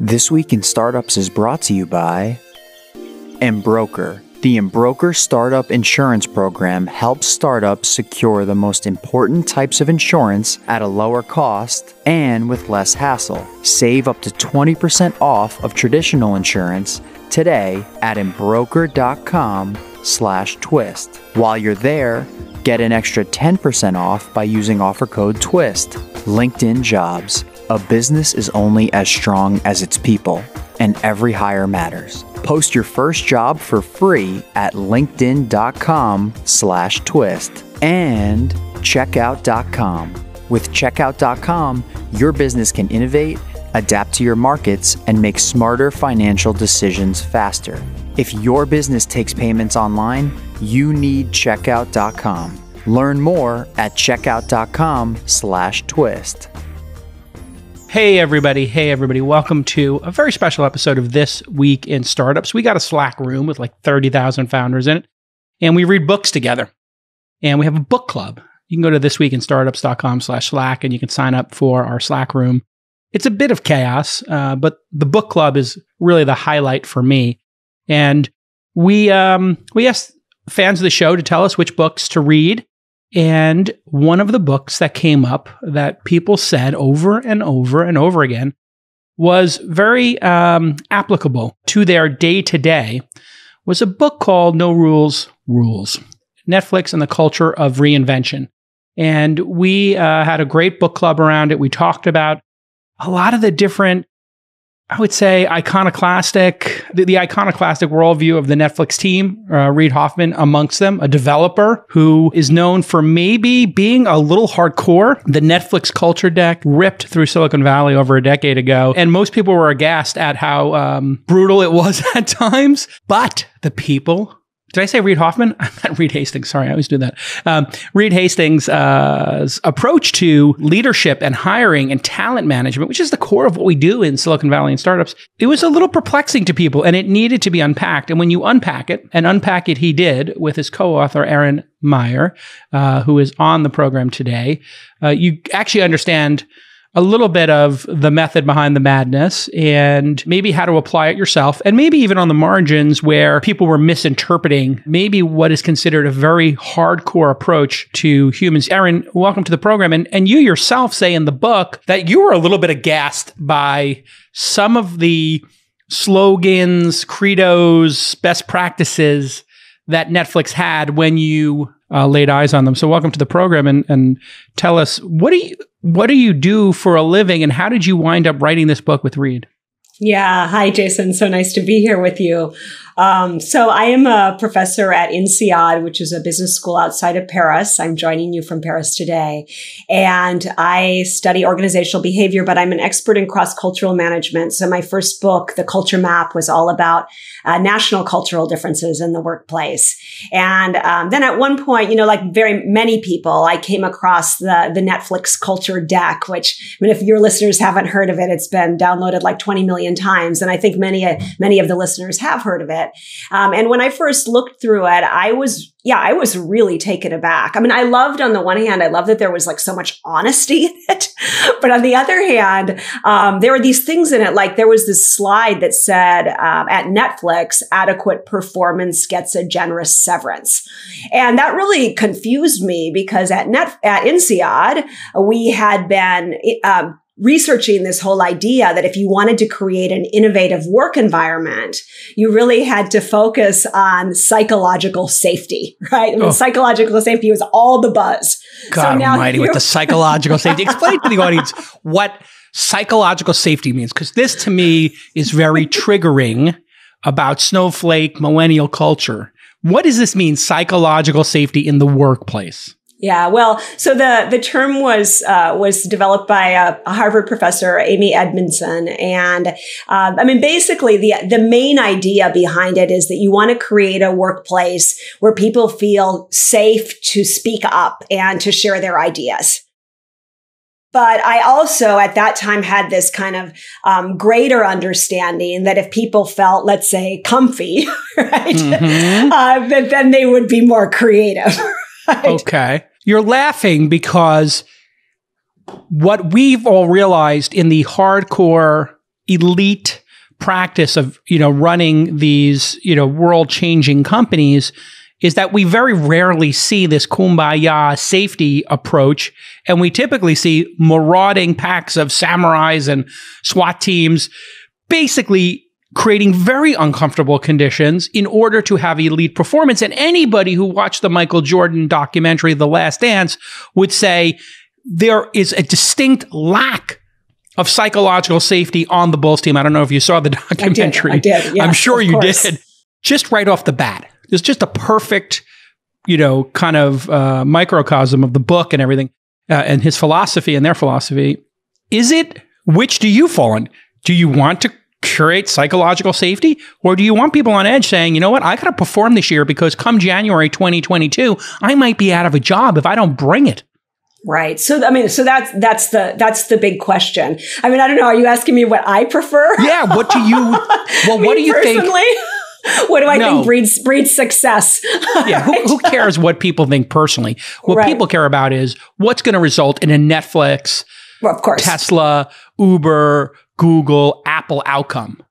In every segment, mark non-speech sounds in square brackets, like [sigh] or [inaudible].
This Week in Startups is brought to you by Embroker. The Embroker Startup Insurance Program helps startups secure the most important types of insurance at a lower cost and with less hassle. Save up to 20% off of traditional insurance today at embroker.com slash twist. While you're there, get an extra 10% off by using offer code TWIST. LinkedIn Jobs. A business is only as strong as its people, and every hire matters. Post your first job for free at linkedin.com slash twist and checkout.com. With checkout.com, your business can innovate, adapt to your markets, and make smarter financial decisions faster. If your business takes payments online, you need checkout.com. Learn more at checkout.com slash twist. Hey, everybody. Hey, everybody. Welcome to a very special episode of This Week in Startups. We got a Slack room with like 30,000 founders in it, and we read books together. And we have a book club. You can go to thisweekinstartups.com slash Slack and you can sign up for our Slack room. It's a bit of chaos, uh, but the book club is really the highlight for me. And we, um, we asked fans of the show to tell us which books to read. And one of the books that came up that people said over and over and over again was very um, applicable to their day to day was a book called No Rules, Rules Netflix and the Culture of Reinvention. And we uh, had a great book club around it. We talked about a lot of the different I would say iconoclastic, the, the, iconoclastic worldview of the Netflix team, uh, Reid Hoffman amongst them, a developer who is known for maybe being a little hardcore. The Netflix culture deck ripped through Silicon Valley over a decade ago, and most people were aghast at how um, brutal it was [laughs] at times. But the people did I say Reed Hoffman? [laughs] I'm not Reed Hastings. Sorry, I always do that. Um, Reed Hastings' uh, approach to leadership and hiring and talent management, which is the core of what we do in Silicon Valley and startups, it was a little perplexing to people and it needed to be unpacked. And when you unpack it, and unpack it he did with his co author, Erin Meyer, uh, who is on the program today, uh, you actually understand a little bit of the method behind the madness and maybe how to apply it yourself. And maybe even on the margins where people were misinterpreting maybe what is considered a very hardcore approach to humans. Erin, welcome to the program. And, and you yourself say in the book that you were a little bit aghast by some of the slogans, credos, best practices that Netflix had when you uh, laid eyes on them. So welcome to the program and, and tell us what do you what do you do for a living and how did you wind up writing this book with Reed? Yeah. Hi, Jason. So nice to be here with you. Um, so I am a professor at INSEAD, which is a business school outside of Paris. I'm joining you from Paris today. And I study organizational behavior, but I'm an expert in cross-cultural management. So my first book, The Culture Map, was all about uh, national cultural differences in the workplace. And um, then at one point, you know, like very many people, I came across the, the Netflix culture deck, which, I mean, if your listeners haven't heard of it, it's been downloaded like 20 million times. And I think many, many of the listeners have heard of it it. Um, and when I first looked through it, I was, yeah, I was really taken aback. I mean, I loved on the one hand, I love that there was like so much honesty [laughs] in it. But on the other hand, um, there were these things in it. Like there was this slide that said, um, at Netflix, adequate performance gets a generous severance. And that really confused me because at Net, at INSEAD, we had been, um, researching this whole idea that if you wanted to create an innovative work environment, you really had to focus on psychological safety, [laughs] right? I mean, oh. psychological safety was all the buzz. God so almighty, with the psychological safety. [laughs] Explain to the audience what psychological safety means, because this to me is very triggering about snowflake millennial culture. What does this mean, psychological safety in the workplace? Yeah, well, so the the term was uh, was developed by a, a, Harvard professor, Amy Edmondson, and uh, I mean, basically, the the main idea behind it is that you want to create a workplace where people feel safe to speak up and to share their ideas. But I also at that time had this kind of um, greater understanding that if people felt, let's say, comfy, [laughs] right, mm-hmm. uh, that then they would be more creative. [laughs] [laughs] Okay. You're laughing because what we've all realized in the hardcore elite practice of, you know, running these, you know, world changing companies is that we very rarely see this kumbaya safety approach. And we typically see marauding packs of samurais and SWAT teams basically creating very uncomfortable conditions in order to have elite performance. And anybody who watched the Michael Jordan documentary, The Last Dance, would say there is a distinct lack of psychological safety on the Bulls team. I don't know if you saw the documentary. I did. I did. Yes, I'm sure you course. did. Just right off the bat, it's just a perfect, you know, kind of uh, microcosm of the book and everything, uh, and his philosophy and their philosophy. Is it? Which do you fall in? Do you want to curate psychological safety? Or do you want people on edge saying, you know what, I got to perform this year because come January 2022, I might be out of a job if I don't bring it? Right. So I mean, so that's that's the that's the big question. I mean, I don't know. Are you asking me what I prefer? Yeah. What do you? [laughs] Well, what do you personally? think? [laughs] What do I No. think breeds breeds success? [laughs] Yeah. Who, who cares what people think personally? What Right. people care about is what's going to result in a Netflix, Well, of course. Tesla, Uber, Google, Apple outcome.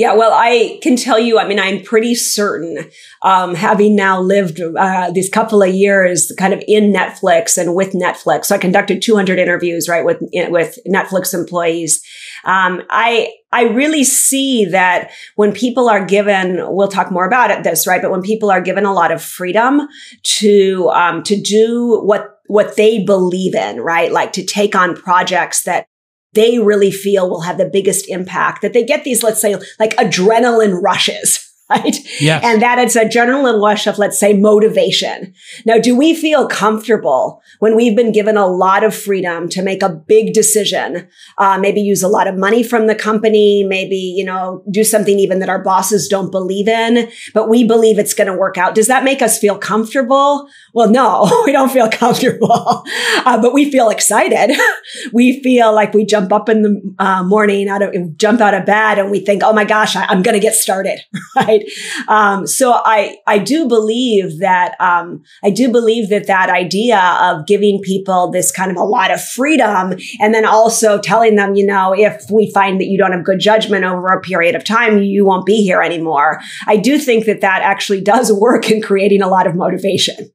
Yeah, well, I can tell you, I mean, I'm pretty certain, um, having now lived uh, these couple of years kind of in Netflix and with Netflix. So I conducted 200 interviews, right, with, with Netflix employees. Um, I, I really see that when people are given, we'll talk more about it, this, right? But when people are given a lot of freedom to, um, to do what, what they believe in, right? Like to take on projects that they really feel will have the biggest impact that they get these let's say like adrenaline rushes right? Yes. and that it's a general rush of let's say motivation. Now do we feel comfortable when we've been given a lot of freedom to make a big decision? Uh, maybe use a lot of money from the company maybe you know do something even that our bosses don't believe in but we believe it's going to work out. Does that make us feel comfortable? Well no [laughs] we don't feel comfortable. [laughs] Uh, but we feel excited. [laughs] We feel like we jump up in the uh, morning out of jump out of bed and we think oh my gosh I, i'm going to get started right um, so i i do believe that um, i do believe that that idea of giving people this kind of a lot of freedom and then also telling them you know if we find that you don't have good judgment over a period of time you won't be here anymore. I do think that that actually does [laughs] work in creating a lot of motivation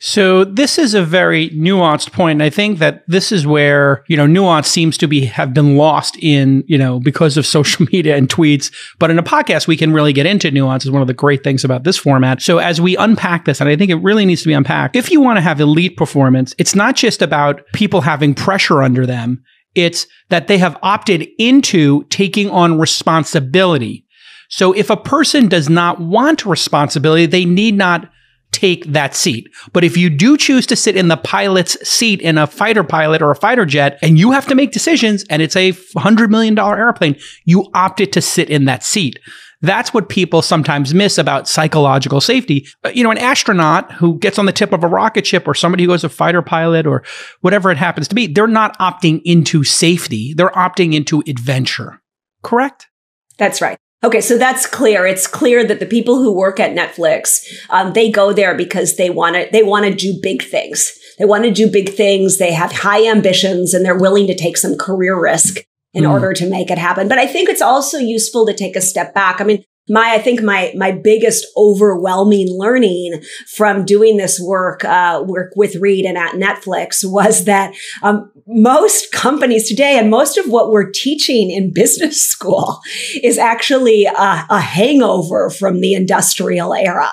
So this is a very nuanced point. And I think that this is where, you know, nuance seems to be have been lost in, you know, because of [laughs] social media and tweets. But in a podcast, we can really get into nuance is one of the great things about this format. So as we unpack this, and I think it really needs to be unpacked, if you want to have elite performance, it's not just about people having pressure under them. It's that they have opted into taking on responsibility. So if a person does not want responsibility, they need not take that seat. But if you do choose to sit in the pilot's seat in a fighter pilot or a fighter jet and you have to make decisions and it's a $100 million airplane, you opted to sit in that seat. That's what people sometimes miss about psychological safety. Uh, You know, an astronaut who gets on the tip of a rocket ship or somebody who goes a fighter pilot or whatever it happens to be, they're not opting into safety. They're opting into adventure. Correct? That's right. Okay, so that's clear. It's clear that the people who work at Netflix, um, they go there because they want to. They want to do big things. They want to do big things. They have high ambitions, and they're willing to take some career risk in Mm. order to make it happen. But I think it's also useful to take a step back. I mean, my I think my my biggest overwhelming learning from doing this work uh, work with Reed and at Netflix was that um, most companies today and most of what we're teaching in business [laughs] school is actually a, a hangover from the industrial era.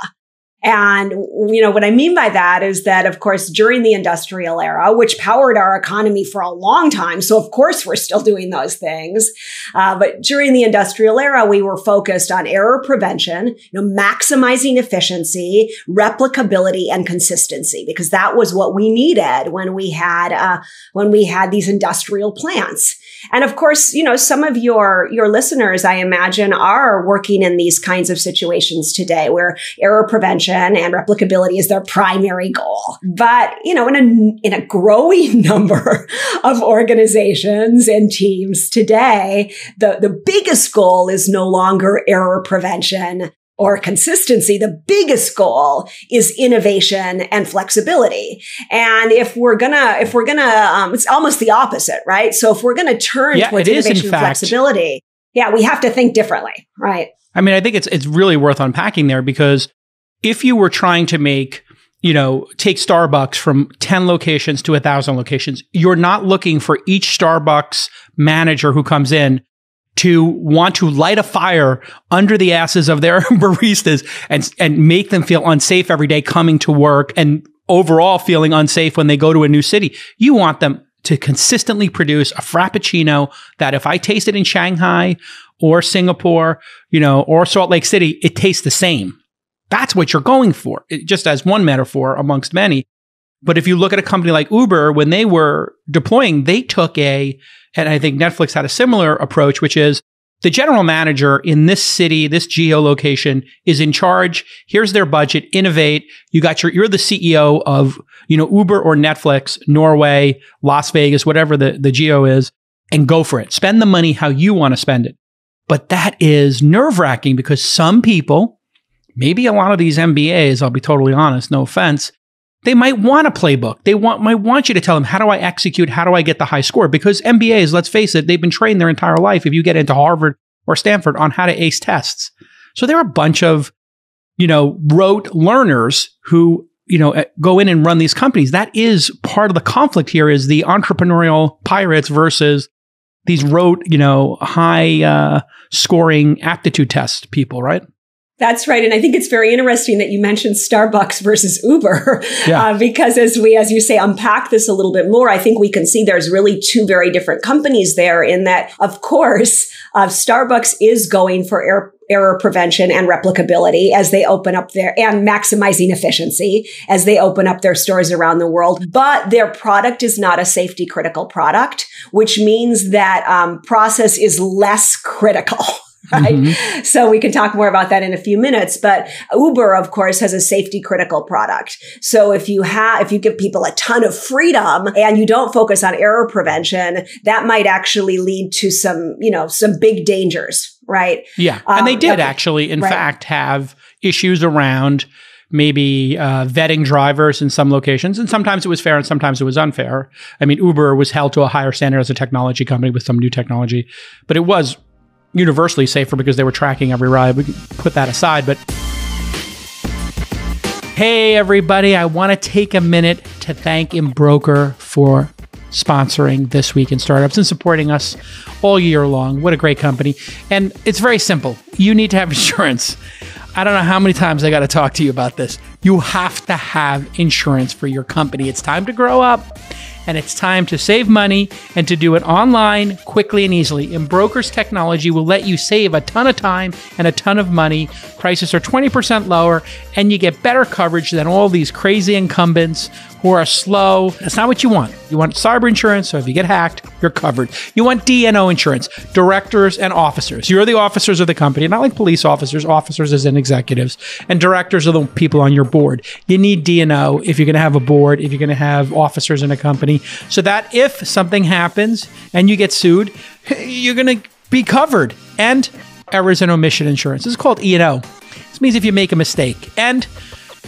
And, you know, what I mean by that is that, of course, during the industrial era, which powered our economy for a long time. So, of course, we're still doing those things. Uh, but during the industrial era, we were focused on error prevention, you know, maximizing efficiency, replicability, and consistency, because that was what we needed when we had, uh, when we had these industrial plants. And of course, you know, some of your, your listeners, I imagine, are working in these kinds of situations today where error prevention and replicability is their primary goal. But, you know, in a, in a growing [laughs] number of organizations and teams today, the, the biggest goal is no longer error prevention or consistency, the biggest goal is innovation and flexibility. And if we're gonna, if we're gonna, um, it's almost the opposite, right? So if we're gonna turn Yeah, towards it is, in innovation and fact. flexibility, yeah, we have to think differently, right? I mean, I think it's it's really worth unpacking there because if you were trying to make you know, take Starbucks from 10 locations to a 1,000 locations. You're not looking for each Starbucks manager who comes in to want to light a fire under the asses of their [laughs] baristas and, and make them feel unsafe every day coming to work and overall feeling unsafe when they go to a new city. You want them to consistently produce a frappuccino that if I taste it in Shanghai or Singapore, you know, or Salt Lake City, it tastes the same. That's what you're going for, it, just as one metaphor amongst many. But if you look at a company like Uber, when they were deploying, they took a, and I think Netflix had a similar approach, which is the general manager in this city, this geolocation is in charge. Here's their budget. Innovate. You got your, you're the CEO of, you know, Uber or Netflix, Norway, Las Vegas, whatever the, the geo is, and go for it. Spend the money how you want to spend it. But that is nerve wracking because some people, maybe a lot of these MBAs, I'll be totally honest, no offense, they might want a playbook. They want might want you to tell them how do I execute, how do I get the high score? Because MBAs, let's face it, they've been trained their entire life. If you get into Harvard or Stanford on how to ace tests, so there are a bunch of you know rote learners who you know eh, go in and run these companies. That is part of the conflict here. Is the entrepreneurial pirates versus these rote, you know, high uh, scoring aptitude test people, right? That's right. And I think it's very interesting that you mentioned Starbucks versus Uber, [laughs] yeah. uh, because as we, as you say, unpack this a little bit more, I think we can see there's really two very different companies there in that, of course, uh, Starbucks is going for error, error prevention and replicability as they open up their and maximizing efficiency as they open up their stores around the world. But their product is not a safety critical product, which means that um, process is less critical. [laughs] right? Mm-hmm. So we can talk more about that in a few minutes. But Uber, of course, has a safety critical product. So if you have, if you give people a ton of freedom and you don't focus on error prevention, that might actually lead to some, you know, some big dangers, right? Yeah. Um, and they did actually, in right. fact, have issues around maybe uh, vetting drivers in some locations. And sometimes it was fair and sometimes it was unfair. I mean, Uber was held to a higher standard as a technology company with some new technology, but it was universally safer because they were tracking every ride. We put that aside, but hey, everybody, I want to take a minute to thank Embroker for sponsoring This Week in Startups and supporting us all year long. What a great company. And it's very simple. You need to have [laughs] insurance. I don't know how many times I got to talk to you about this. You have to have insurance for your company. It's time to grow up and it's time to save money and to do it online, quickly, and easily. Embroker's technology will let you save a ton of time and a ton of money. Prices are 20% lower, and you get better coverage than all these crazy incumbents who are slow. That's not what you want. You want cyber insurance, so if you get hacked, you're covered. You want D&O insurance, directors and officers. You're the officers of the company, not like police officers, officers as in executives, and directors are the people on your board. You need D&O if you're going to have a board, if you're going to have officers in a company, so that if something happens and you get sued, you're going to be covered. And errors and omission insurance. Is called E&O. This means if you make a mistake. And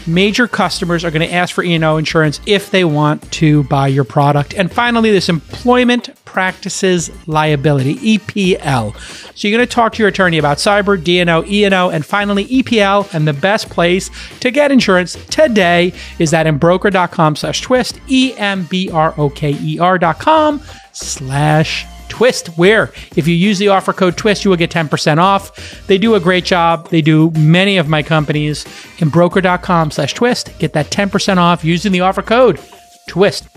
major customers are going to ask for E&O insurance if they want to buy your product. And finally, this employment practices liability, EPL. So you're going to talk to your attorney about cyber, D&O, E&O, and finally EPL. And the best place to get insurance today is at embroker.com slash twist, E-M-B-R-O-K-E-R dot com slash Twist, where if you use the offer code TWIST, you will get 10% off. They do a great job. They do many of my companies. Embroker.com slash twist. Get that 10% off using the offer code TWIST.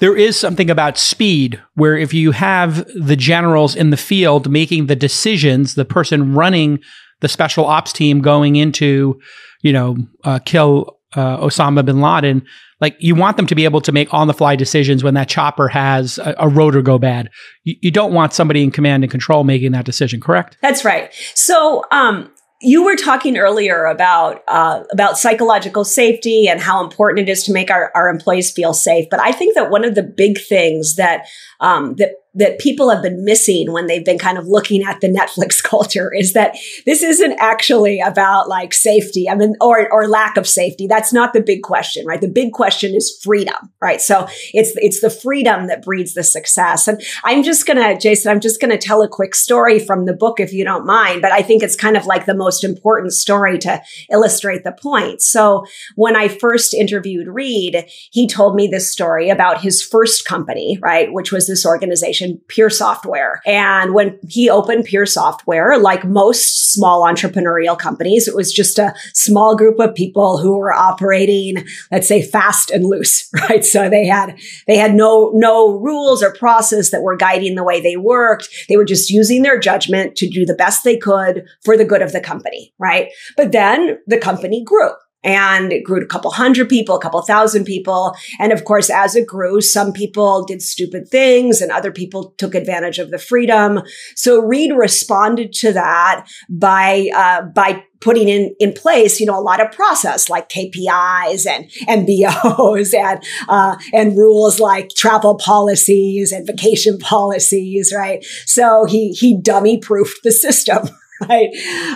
There is something about speed where if you have the generals in the field making the decisions, the person running the special ops team going into, you know, uh, kill uh, Osama bin Laden, like you want them to be able to make on the fly decisions when that chopper has a, a rotor go bad. You, you, don't want somebody in command and control making that decision, correct? That's right. So, um, you were talking earlier about uh, about psychological safety and how important it is to make our, our employees feel safe. But I think that one of the big things that um, that that people have been missing when they've been kind of looking at the Netflix [laughs] culture is that this isn't actually about like safety. I mean, or, or lack of safety. That's not the big question, right? The big question is freedom, right? So it's, it's the freedom that breeds the success. And I'm just going to, Jason, I'm just going to tell a quick story from the book, if you don't mind, but I think it's kind of like the most important story to illustrate the point. So when I first interviewed Reed, he told me this story about his first company, right? Which was this organization Pure Software. And when he opened Pure Software, like most small entrepreneurial companies, it was just a small group of people who were operating, let's say fast and loose, [laughs] right? So they had, they had no, no rules or process that were guiding the way they worked. They were just using their judgment to do the best they could for the good of the company, right? But then the company grew and it grew to a couple hundred people, a couple thousand people. And of course, as it grew, some people did stupid things and other people took advantage of the freedom. So Reed responded to that by, uh, by putting in, in place, you know, a lot of process like KPIs and MBOs [laughs] and, uh, and rules like travel policies and vacation policies, right? So he, he dummy proofed the system. [laughs] [laughs] right?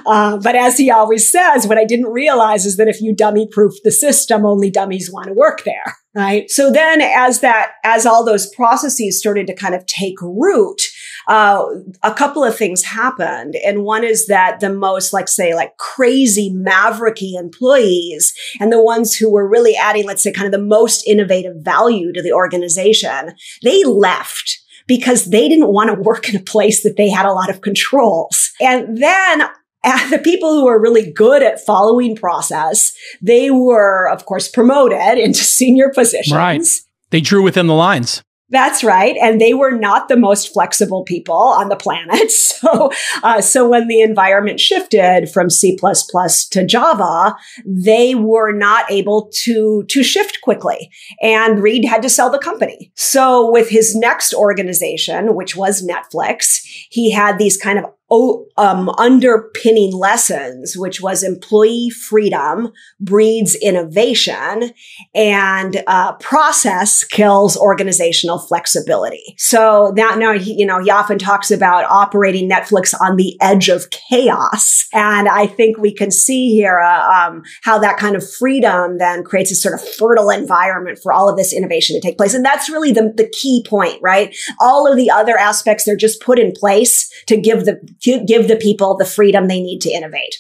Uh, but as he always says, what I didn't realize is that if you dummy proof the system, only dummies want to work there, right? So then as that, as all those processes started to kind of take root, uh, a couple of things happened. And one is that the most, like say, like crazy mavericky employees and the ones who were really adding, let's say, kind of the most innovative value to the organization, they left because they didn't want to work in a place that they had a lot of controls. And then uh, [laughs] the people who were really good at following process, they were, of course, promoted [laughs] into senior positions. Right. They drew within the lines. That's right. And they were not the most flexible people on the planet. [laughs] So, uh, so when the environment shifted from C++ to Java, they were not able to, to shift quickly. And Reed had to sell the company. So with his next organization, which was Netflix, he had these kind of um, underpinning lessons, which was employee freedom breeds innovation and uh, process kills organizational flexibility. So that now he, you know, he often talks about operating Netflix on the edge of chaos, and I think we can see here uh, um, how that kind of freedom then creates a sort of fertile environment for all of this innovation to take place, and that's really the the key point, right? All of the other aspects they're just put in place to give the give the people the freedom they need to innovate.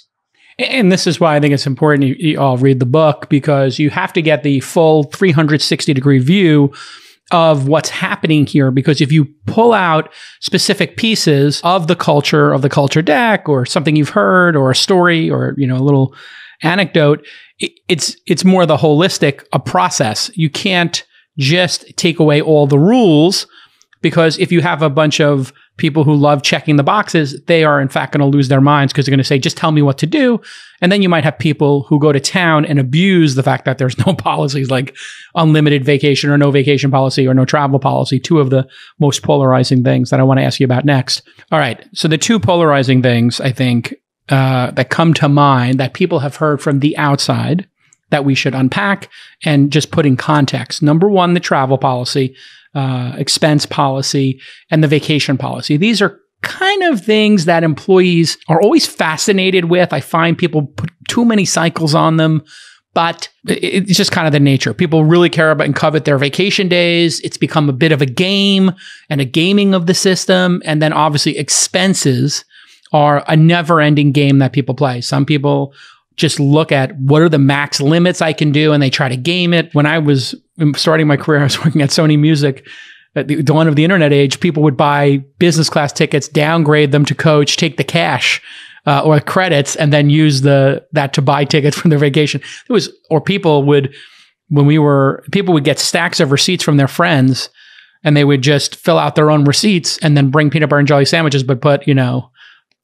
And this is why I think it's important you, you all read the book because you have to get the full 360 degree view of what's happening here because if you pull out specific pieces of the culture of the culture deck or something you've heard or a story or you know a little anecdote it's it's more the holistic a process you can't just take away all the rules because if you have a bunch of people who love checking the boxes, they are in fact going to lose their minds because they're going to say, just tell me what to do. And then you might have people who go to town and abuse the fact that there's no [laughs] policies like unlimited vacation or no vacation policy or no travel policy, two of the most polarizing things that I want to ask you about next. All right. So the two polarizing things I think uh, that come to mind that people have heard from the outside that we should unpack and just put in context. Number one, the travel policy uh, expense policy, and the vacation policy. These are kind of things that employees are always fascinated with. I find people put too many cycles on them, but it's just kind of the nature. People really care about and covet their vacation days. It's become a bit of a game and a gaming of the system. And then obviously expenses are a never ending game that people play. Some people just look at what are the max limits I can do and they try to game it. When I was starting my career, [laughs] I was working at Sony Music. At the dawn of the internet age, people would buy business class tickets, downgrade them to coach, take the cash uh, or credits, and then use the that to buy tickets [laughs] for their vacation. It was, or people would, when we were, people would get stacks of receipts from their friends, and they would just fill out their own receipts and then bring peanut butter and jelly sandwiches, but put you know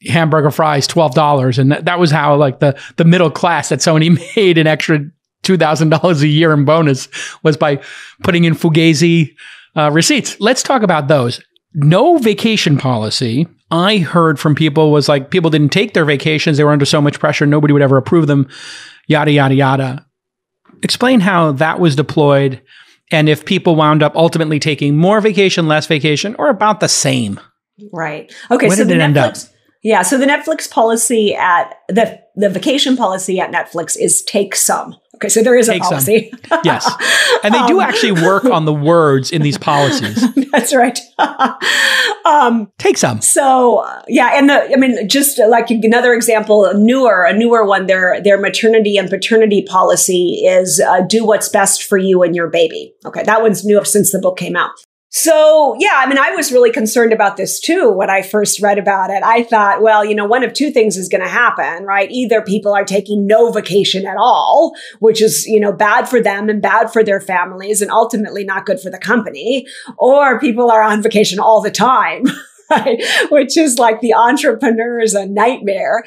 hamburger fries twelve dollars, and that, that was how like the the middle class that Sony [laughs] made an extra two thousand dollars a year in bonus was by putting in Fugazi uh, receipts. Let's talk about those. No vacation policy. I heard from people was like people didn't take their vacations; they were under so much pressure, nobody would ever approve them. Yada yada yada. Explain how that was deployed and if people wound up ultimately taking more vacation, less vacation, or about the same. Right. Okay. Where so did the it end up? Netflix. Yeah. So the Netflix policy at the the vacation policy at Netflix is take some. Okay. So there is Take a some. policy. [laughs] Yes. And they do Um, actually work on the words in these policies. [laughs] That's right. [laughs] um, Take some. So yeah, and the I mean, just like another example, a newer, a newer one. Their their maternity and paternity policy is uh, do what's best for you and your baby. Okay, that one's new since the book came out. So yeah, I mean, I was really concerned about this too when I first read about it. I thought, well, you know, one of two things is going to happen, right? Either people are taking no vacation at all, which is, you know, bad for them and bad for their families and ultimately not good for the company, or people are on vacation all the time. [laughs] Right, [laughs] which is like the entrepreneur is a nightmare.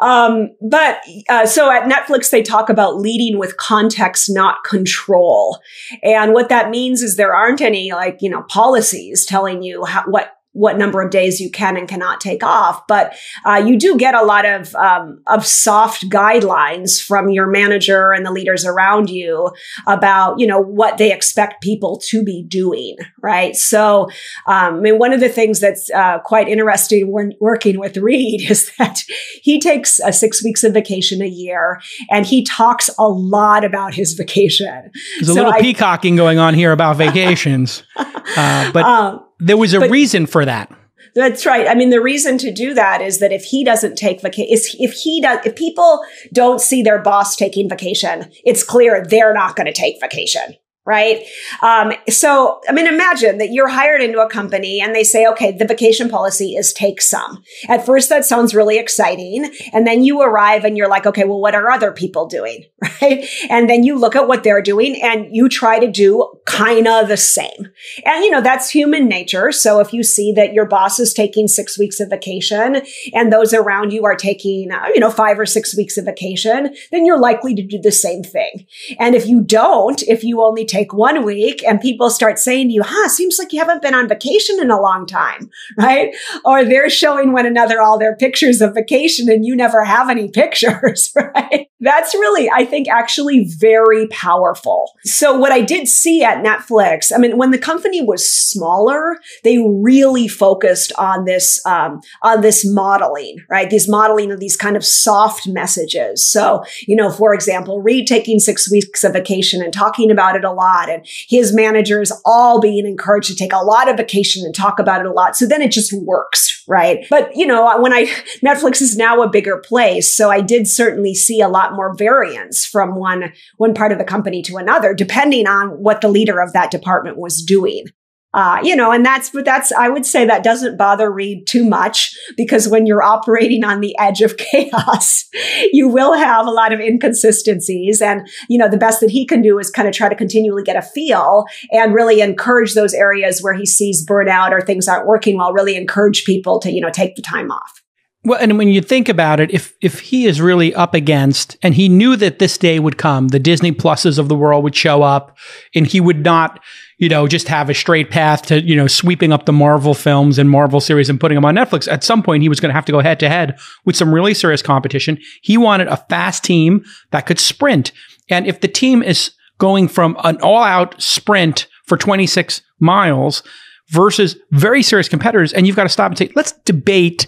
Um, but uh, so at Netflix, they talk about leading with context, not control. And what that means is there aren't any like, you know, policies telling you how, what, what number of days you can and cannot take off, but uh, you do get a lot of um, of soft guidelines from your manager and the leaders around you about you know what they expect people to be doing, right? So, um, I mean, one of the things that's uh, quite interesting when working with Reed [laughs] is that he takes uh, six weeks of vacation a year, and he talks a lot about his vacation. There's a So little I- peacocking going on here about vacations. [laughs] Uh, but Um, there was a but- reason for that. That's right. I mean, the reason to do that is that if he doesn't take vacation, if he does, if people don't see their boss taking vacation, it's clear they're not going to take vacation. Right. Um, so, I mean, imagine that you're hired into a company and they say, okay, the vacation policy is take some. At first, that sounds really exciting. And then you arrive and you're like, okay, well, what are other people doing? [laughs] Right. And then you look at what they're doing and you try to do kind of the same. And, you know, that's human nature. So if you see that your boss is taking six weeks of vacation and those around you are taking, uh, you know, five or six weeks of vacation, then you're likely to do the same thing. And if you don't, if you only take one week and people start saying to you, huh, seems like you haven't been on vacation in a long time, [laughs] right? Or they're showing one another all their pictures of vacation and you never have any [laughs] pictures, [laughs] right? That's really, I think, actually very powerful. So what I did see at Netflix, I mean, when the company was smaller, they really focused on this, um, on this modeling, right? These modeling of these kind of soft messages. So, you know, for example, Reed taking six weeks of vacation and talking about it a lot and his managers all being encouraged to take a lot of vacation and talk about it a lot. So then it just works, right? But, you know, when I, [laughs] Netflix is now a bigger place. So I did certainly see a lot more variance from one, one part of the company to another, depending on what the leader of that department was doing. Uh, you know, and that's, but that's, I would say that doesn't bother Reed too much because when you're operating on the edge of [laughs] chaos, you will have a lot of inconsistencies. And, you know, the best that he can do is kind of try to continually get a feel and really encourage those areas where he sees burnout or things aren't working well, really encourage people to, you know, take the time off. Well, and when you think about it, if if he is really up against, and he knew that this day would come, the Disney Pluses of the world would show up, and he would not, you know, just have a straight path to, you know, sweeping up the Marvel films and Marvel series and putting them on Netflix. At some point, he was going to have to go head to head with some really serious competition. He wanted a fast team that could sprint, and if the team is going from an all-out sprint for 26 miles versus very serious competitors, and you've got to stop and say, let's debate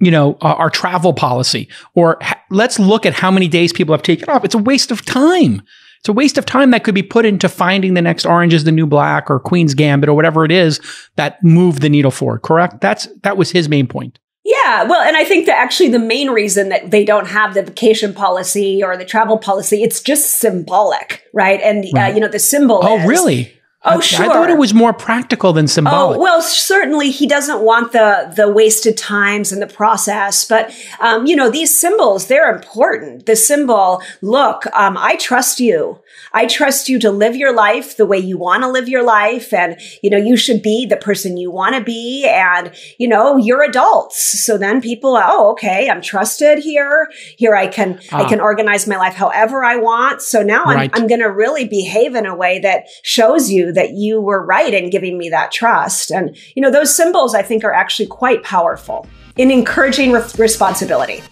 you know, uh, our travel policy, or ha- let's look at how many days people have taken off. It's a waste of time. It's a waste of time that could be put into finding the next Orange is the New Black or Queen's Gambit or whatever it is that moved the needle forward. Correct? That's that was his main point. Yeah, well, and I think that actually the main reason that they don't have the vacation policy or the travel policy, it's just symbolic, right? And uh, you know, the symbol. Oh, is- really? Oh, I- sure. I thought it was more practical than symbolic. Oh well, certainly he doesn't want the the wasted times and the process, but um, you know these symbols they're important. The symbol, look, um, I trust you. I trust you to live your life the way you want to live your life, and you know you should be the person you want to be, and you know you're adults. So then people, oh, okay, I'm trusted here. Here I can I Ah. can organize my life however I want. So now I'm I'm going to really behave in a way that shows you that you were right in giving me that trust. And, you know, those symbols I think are actually quite powerful in encouraging re- responsibility.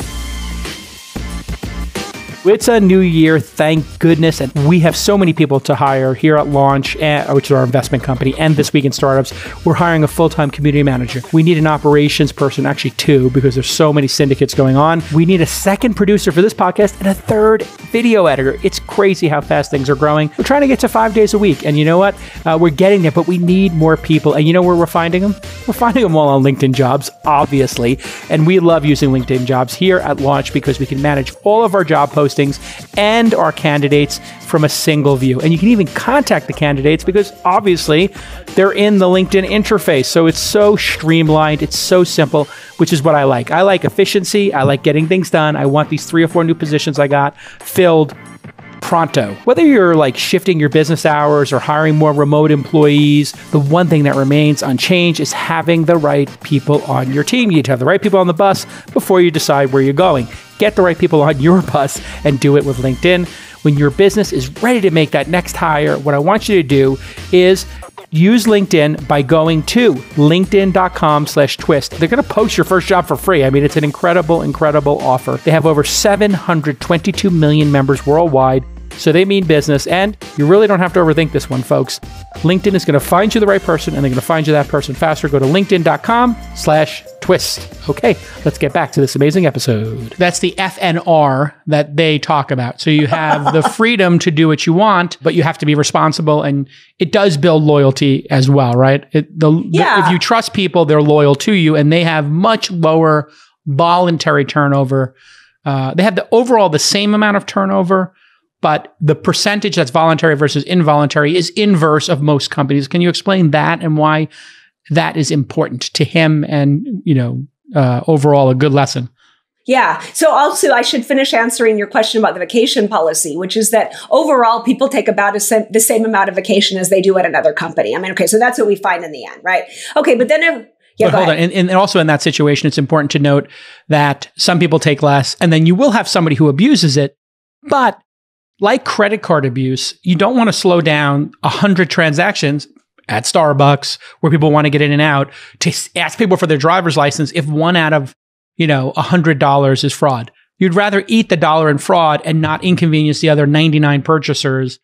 It's a new year, thank goodness. And we have so many people to hire here at Launch, uh, which is our investment company, and This Week in Startups. We're hiring a full time community manager. We need an operations person, actually, two, because there's so many syndicates going on. We need a second producer for this podcast and a third video editor. It's crazy how fast things are growing. We're trying to get to five days a week. And you know what? Uh, we're getting there, but we need more people. And you know where we're finding them? We're finding them all on LinkedIn jobs, obviously. And we love using LinkedIn jobs here at Launch because we can manage all of our job postings postings and our candidates from a single view. And you can even contact the candidates because obviously they're in the LinkedIn interface. So it's so streamlined, it's so simple, which is what I like. I like efficiency, I like getting things done. I want these three or four new positions I got filled pronto. Whether you're like shifting your business hours or hiring more remote employees, the one thing that remains unchanged is having the right people on your team. You need to have the right people on the bus before you decide where you're going. Get the right people on your [laughs] bus and do it with LinkedIn. When your business is ready to make that next hire, what I want you to do is use LinkedIn by going to linkedin.com slash twist. They're going to post your first job for free. I mean, it's an incredible, incredible offer. They have over 722 million members worldwide. So they mean business, and you really don't have to overthink this one, folks. LinkedIn is going to find you the right person, and they're going to find you that person faster. Go to linkedin.com slash twist. Okay, let's get back to this amazing episode. That's the FNR that they talk about. So you have the [laughs] freedom to do what you want, but you have to be responsible, and it does build loyalty as well, right? It, the, yeah. the, if you trust people, they're loyal to you, and they have much lower voluntary turnover. Uh, they have the overall the same amount of turnover, but the percentage that's voluntary versus involuntary is inverse of most companies. Can you explain that and why that is important to him and, you know, uh, overall a good lesson? Yeah. So also I should finish answering your question about the vacation policy, which is that overall people take about sem- the same amount of vacation as they do at another company. I mean, okay, so that's what we find in the end, right? Okay, but then if yeah, but hold ahead. on. And, and, also in that situation, it's important to note that some people take less, and then you will have somebody who abuses it. But like credit card abuse, you don't want to slow down 100 transactions at Starbucks where people want to get in and out to ask people for their driver's license if one out of, you know, $100 is fraud. You'd rather eat the dollar in fraud and not inconvenience the other 99 purchasers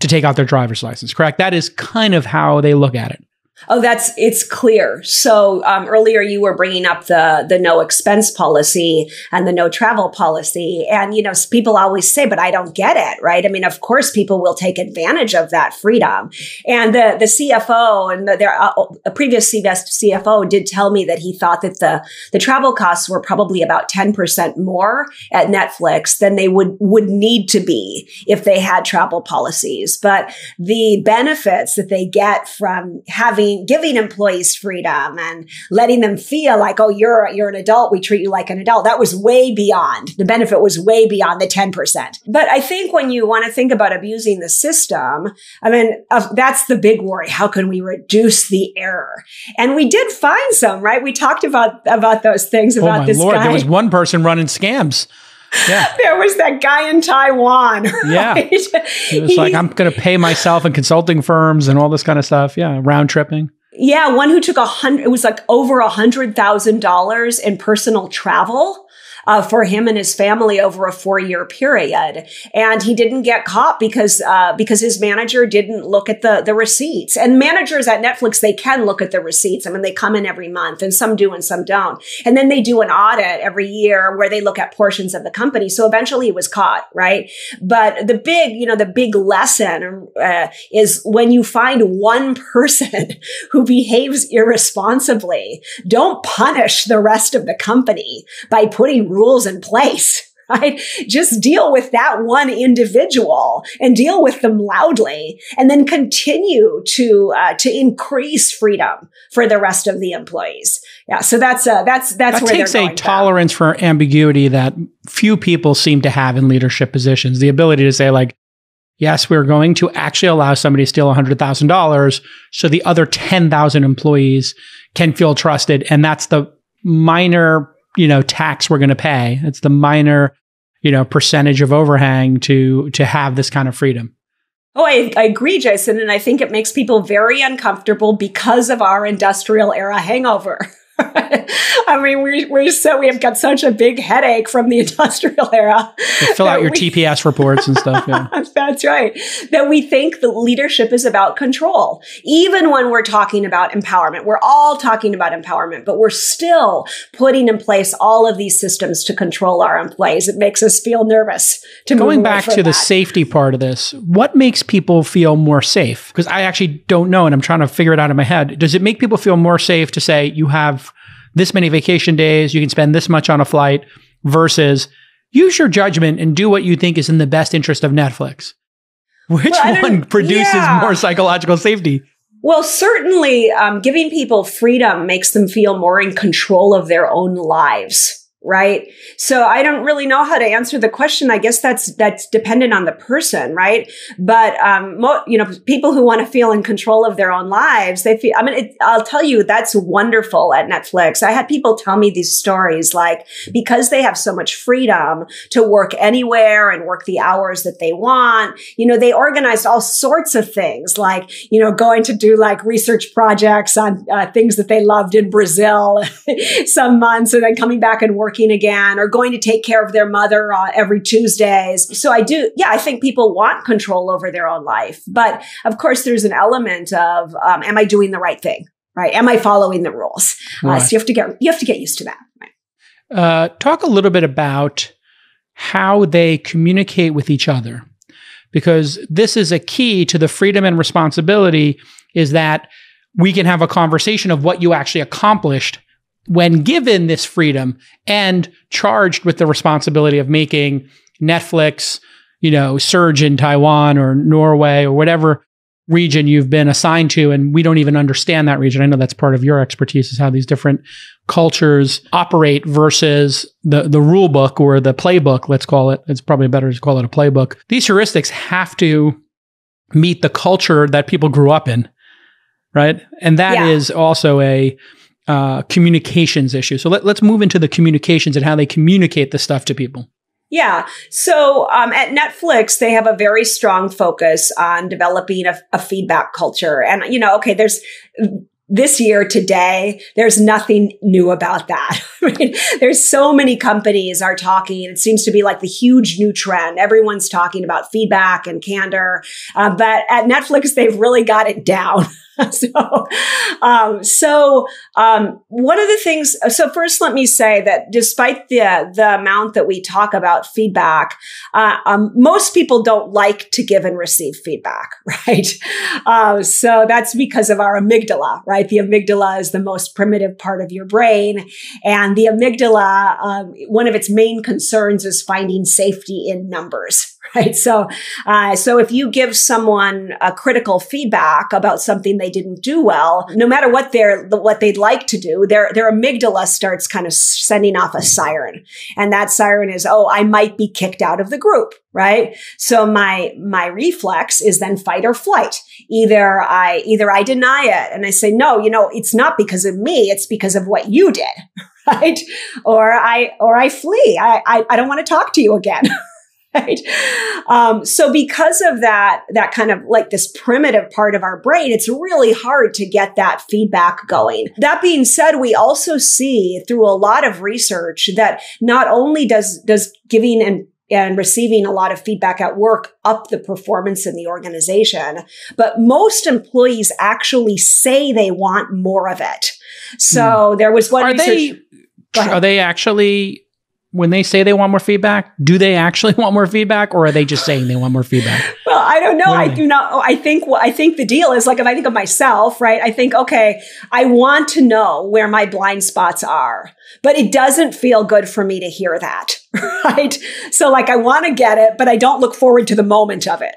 to take out their driver's license, correct? That is kind of how they look at it. Oh, that's it's clear. So um, earlier you were bringing up the the no expense policy and the no travel policy, and you know people always say, "But I don't get it." Right? I mean, of course, people will take advantage of that freedom. And the the CFO and the, their uh, previous CFO did tell me that he thought that the the travel costs were probably about ten percent more at Netflix than they would would need to be if they had travel policies. But the benefits that they get from having giving giving employees freedom and letting them feel like, oh, you're you're an adult, we treat you like an adult. That was way beyond the benefit was way beyond the ten percent. But I think when you want to think about abusing the system, I mean, uh, that's the big worry. How can we reduce the error? And we did find some, right? We talked about about those things oh about my this Lord, guy. There was one person running scams. Yeah. [laughs] there was that guy in Taiwan. [laughs] Yeah. Right? He was he, like, I'm going to pay myself and consulting firms and all this kind of stuff. Yeah. Round tripping. Yeah. One who took a hundred, it was like over a hundred thousand dollars in personal travel uh, for him and his family over a four year period. And he didn't get caught because, uh, because his manager didn't look at the, the receipts. And managers at Netflix, they can look at the receipts. I mean, they come in every month and some do and some don't. And then they do an audit every year where they look at portions of the company. So eventually he was caught, right? But the big, you know, the big lesson uh, is when you find one person [laughs] who behaves irresponsibly, don't punish the rest of the company by putting rules in place. [laughs] Right? Just deal with that one individual and deal with them loudly and then continue to, uh, to increase freedom for the rest of the employees. Yeah. So that's, uh, that's, that's that takes a tolerance for ambiguity that few people seem to have in leadership positions. The ability to say like, yes, we're going to actually allow somebody to steal $100,000 so the other 10,000 employees can feel trusted. And that's the minor you know tax we're going to pay. It's the minor you know percentage of overhang to to have this kind of freedom. Oh, I, I, agree, Jason. And I think it makes people very uncomfortable because of our industrial era hangover. [laughs] [laughs] I mean, we're, we're so, we have got such a big headache from the industrial era. fill out your we, [laughs] TPS reports and stuff. Yeah. that's right. That we think the leadership is about control. Even when we're talking about empowerment, we're all talking about empowerment, but we're still putting in place all of these systems to control our employees. It makes us feel nervous to Going back to that. the safety part of this, what makes people feel more safe? Because I actually don't know and I'm trying to figure it out in my head. Does it make people feel more safe to say you have this many vacation days, you can spend this much on a flight versus use your judgment and do what you think is in the best interest of Netflix. [laughs] Which well, one produces yeah. more psychological safety? Well, certainly um, giving people freedom makes them feel more in control of their own lives right? So i don't really know how to answer the question. I guess that's that's dependent on the person right? But um mo- you know people who want to feel in control of their own lives they feel i mean it, i'll tell you that's wonderful at netflix. I had people tell me these stories like because they have so much freedom to work anywhere and work the hours that they want you know they organized all sorts of things like you know going to do like research projects on uh, things that they loved in brazil [laughs] some months and then coming back and working working again or going to take care of their mother uh, every Tuesdays. So I do, yeah, I think people want control over their own life. But of course, there's an element of, um, am I doing the right thing? Right? Am I following the rules? Right. Uh, so you have to get you have to get used to that. Right? Uh, talk a little bit about how they communicate with each other, because this is a key to the freedom and responsibility. Is that we can have a conversation of what you actually accomplished when given this freedom and charged with the responsibility of making Netflix, you know, surge in Taiwan or Norway or whatever region you've been assigned to and we don't even understand that region. I know that's part of your expertise is how these different cultures operate versus the the rule book or the playbook, let's call it. It's probably better to call it a playbook. These heuristics have to meet the culture that people grew up in, right? And that yeah. is also a uh, communications issue. So let, us move into the communications and how they communicate the stuff to people. Yeah. So um, at Netflix, they have a very strong focus on developing a, a feedback culture. And, you know, okay, there's this year today there's nothing new about that [laughs] I mean, there's so many companies are talking it seems to be like the huge new trend everyone's talking about feedback and candor uh, but at netflix they've really got it down [laughs] [laughs] so, um, so um, one of the things. So first, let me say that despite the the amount that we talk about feedback, uh, um, most people don't like to give and receive feedback, [laughs] right? Uh, so that's because of our amygdala, right? The amygdala is the most primitive part of your brain, and the amygdala, um, one of its main concerns is finding safety in numbers [laughs] right? So, uh, so if you give someone a critical feedback about something they didn't do well, no matter what they're what they'd like to do, their their amygdala starts kind of sending off a siren, and that siren is, oh, I might be kicked out of the group, right? So my my reflex is then fight or flight. Either I either I deny it and I say, no, you know, it's not because of me, it's because of what you did. [laughs] Right. Or I, or I flee. I, I, I don't want to talk to you again. [laughs] [laughs] right? Um, so because of that, that kind of like this primitive part of our brain, it's really hard to get that feedback going. That being said, we also see through a lot of research that not only does, does giving and and receiving a lot of feedback at work up the performance in the organization. But most employees actually say they want more of it. So mm. there was one. Are research- they? Are they actually when they say they want more feedback, do they actually [laughs] want more feedback or are they just saying they want more feedback? [laughs] well, I don't know. I do not. I think, I think the deal is like, if I think of myself, right? I think, okay, I want to know where my blind spots are, but it doesn't feel good for me to hear that, [laughs] right? So like, I want to get it, but I don't look forward to the moment of it.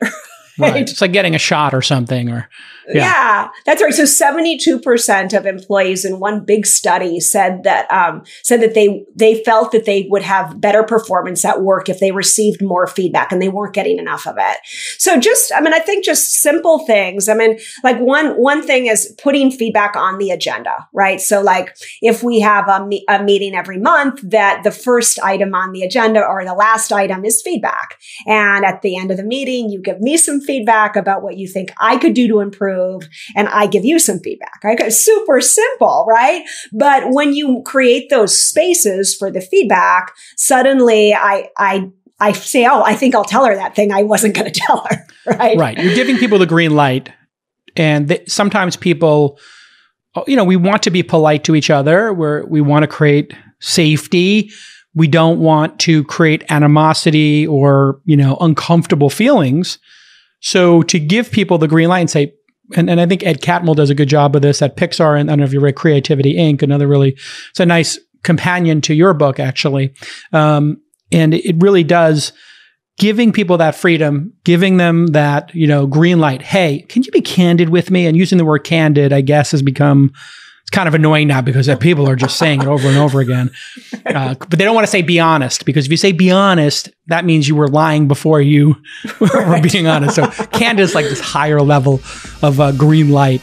Right. right. It's like getting a shot or something or yeah. yeah. that's right. So 72% of employees in one big study said that, um, said that they, they felt that they would have better performance at work if they received more feedback and they weren't getting enough of it. So just, I mean, I think just simple things. I mean, like one, one thing is putting feedback on the agenda, right? So like if we have a, me- a meeting every month that the first item on the agenda or the last item is feedback. And at the end of the meeting, you give me some feedback feedback about what you think I could do to improve, and I give you some feedback, right? It's super simple, right? But when you create those spaces for the feedback, suddenly I, I, I say, oh, I think I'll tell her that thing I wasn't going [laughs] to tell her, right? Right. You're giving people the green light, and th- sometimes people, oh, you know, we want to be polite to each other. Where we want to create safety. We don't want to create animosity or, you know, uncomfortable feelings. So to give people the green light and say, and, and I think Ed Catmull does a good job of this at Pixar. And I don't know if you read Creativity Inc., another really, it's a nice companion to your book, actually. Um, and it really does giving people that freedom, giving them that, you know, green light. Hey, can you be candid with me? And using the word candid, I guess, has become kind of annoying now because people are just saying it over and over again. [laughs] Uh, but they don't want to say be honest because if you say be honest, that means you were lying before you [laughs] were being honest. So candid is like this higher level of uh, green light.